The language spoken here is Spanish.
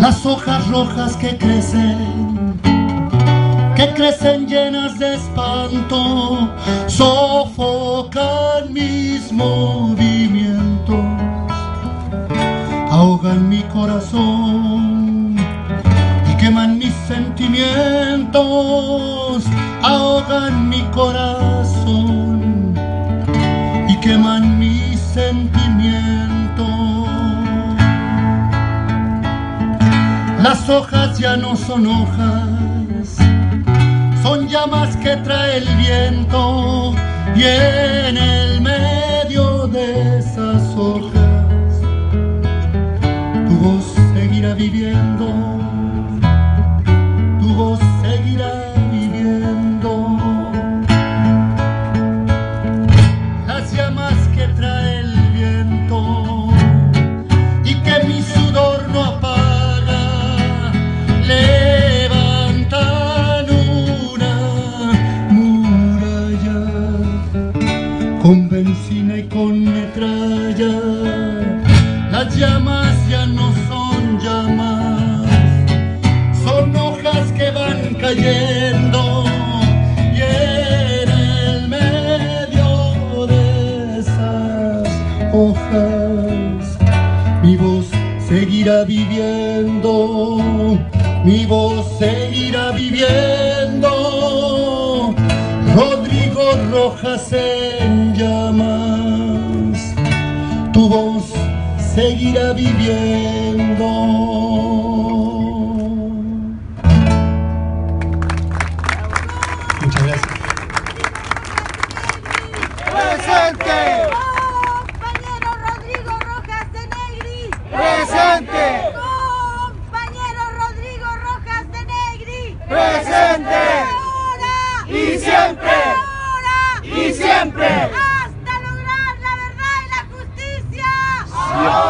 Las hojas rojas que crecen, que crecen llenas de espanto, sofocan mis movimientos, ahogan mi corazón sentimientos, ahogan mi corazón y queman mis sentimientos. Las hojas ya no son hojas, son llamas que trae el viento y en el medio de esas hojas tu voz seguirá viviendo, con benzina y con metralla. Las llamas ya no son llamas, son hojas que van cayendo. Y en el medio de esas hojas mi voz seguirá viviendo, mi voz seguirá viviendo rojas en llamas, tu voz seguirá viviendo. Muchas gracias. ¡Presente! Compañero Rodrigo Rojas de Negri. ¡Presente! Compañero Rodrigo Rojas de Negri. ¡Presente! ¡Ahora! ¡Y siempre! 你好